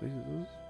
没事。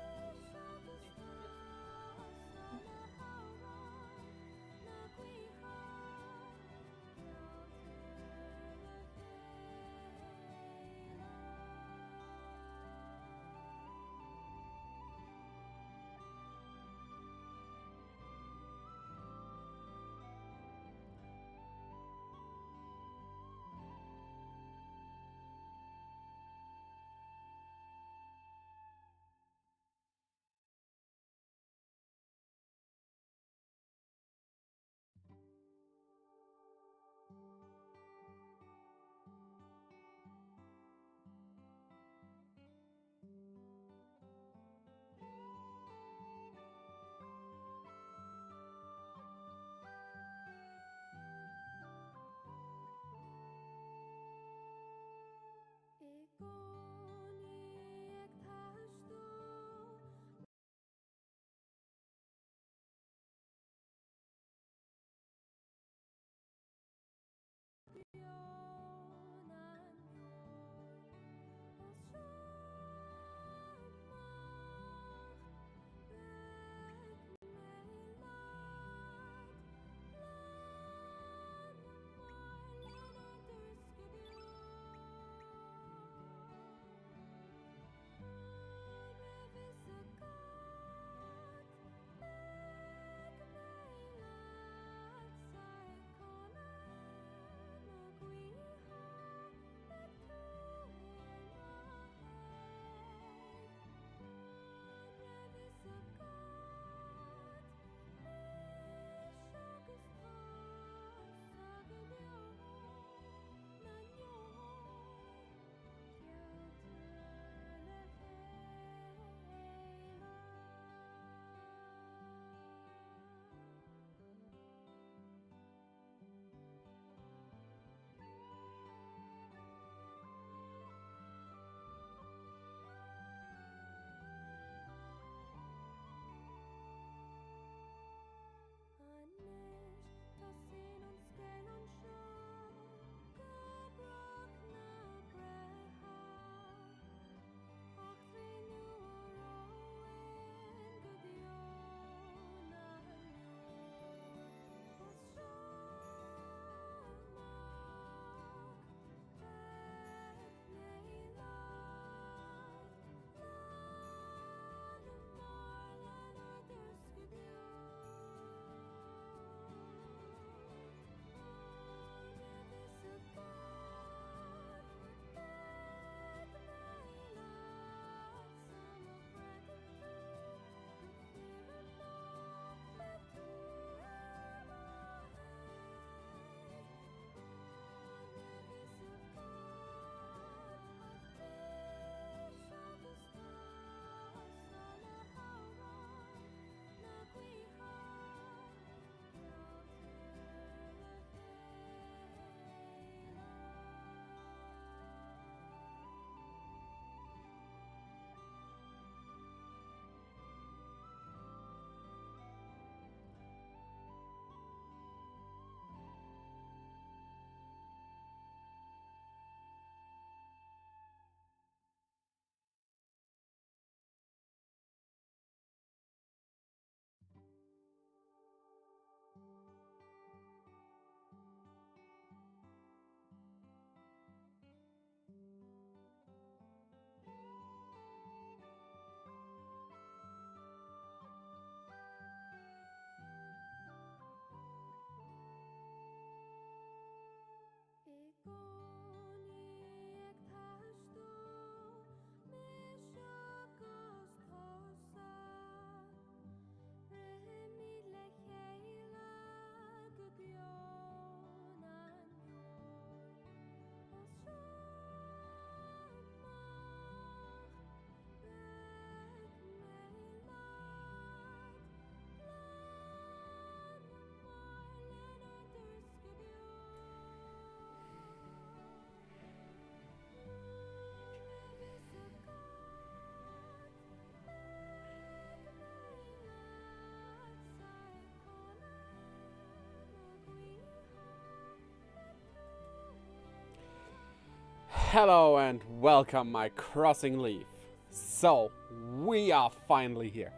Hello and welcome, my crossing leaf. So, we are finally here.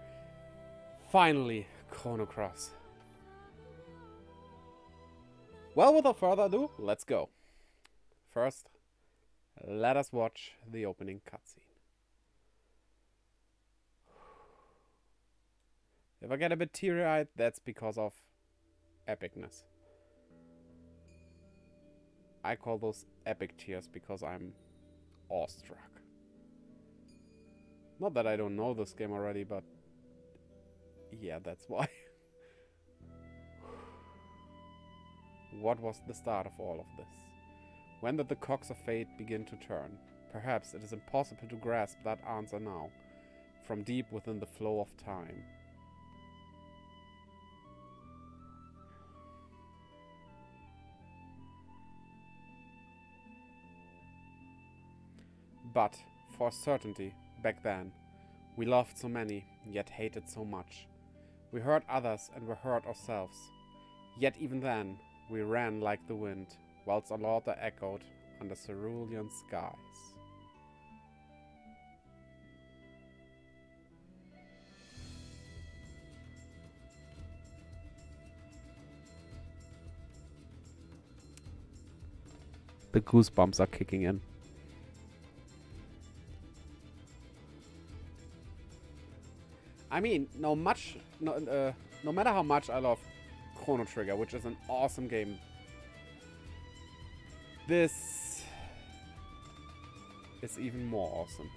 Finally, Chrono Cross. Well, without further ado, let's go. First, let us watch the opening cutscene. If I get a bit teary-eyed, that's because of epicness. I call those epic tears because I'm awestruck. Not that I don't know this game already, but yeah, that's why. what was the start of all of this? When did the cocks of fate begin to turn? Perhaps it is impossible to grasp that answer now, from deep within the flow of time. But, for certainty, back then, we loved so many, yet hated so much. We hurt others and were hurt ourselves. Yet even then, we ran like the wind, whilst our laughter echoed under cerulean skies. The goosebumps are kicking in. I mean, no much, no, uh, no matter how much I love Chrono Trigger, which is an awesome game, this is even more awesome.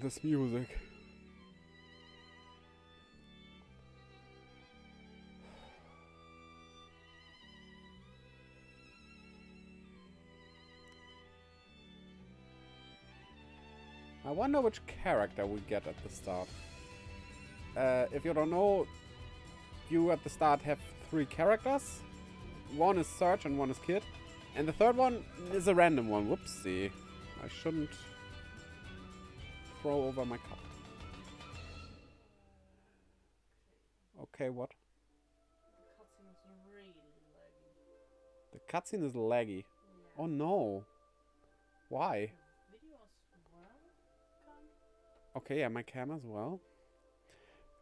This music. I wonder which character we get at the start. Uh, if you don't know, you at the start have three characters. One is Serge and one is Kid. And the third one is a random one. Whoopsie. I shouldn't throw over my cup. Okay, what? The cutscene is laggy. Yeah. Oh no. Why? Okay, yeah, my cam as well.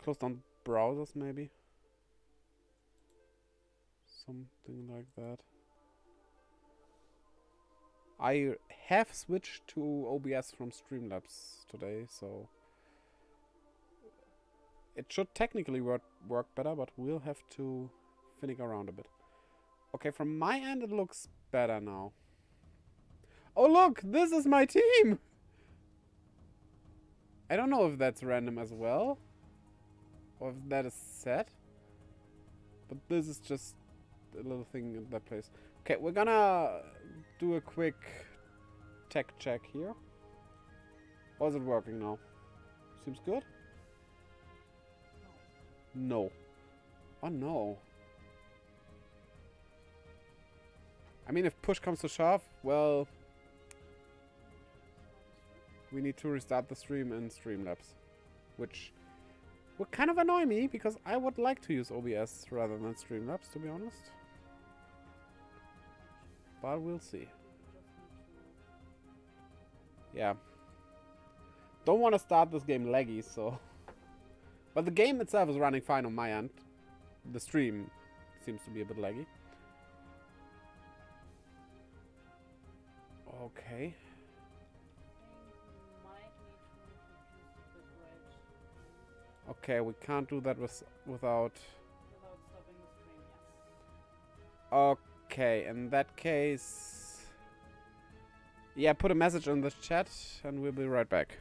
Close down browsers maybe. Something like that. I have switched to OBS from Streamlabs today, so it should technically work work better, but we'll have to finick around a bit. Okay, from my end it looks better now. Oh look, this is my team! I don't know if that's random as well. Or if that is set. But this is just a little thing in that place. Okay, we're gonna do a quick tech check here. Or is it working now? Seems good? No. Oh no. I mean, if push comes to shove, well, we need to restart the stream in Streamlabs. Which would kind of annoy me, because I would like to use OBS rather than Streamlabs, to be honest. But we'll see. Yeah. Don't want to start this game laggy, so... But the game itself is running fine on my end. The stream seems to be a bit laggy. Okay. of. Might need to use the bridge Okay, we can't do that with, without... without stopping the stream, yes. Okay, in that case... Yeah, put a message in the chat and we'll be right back.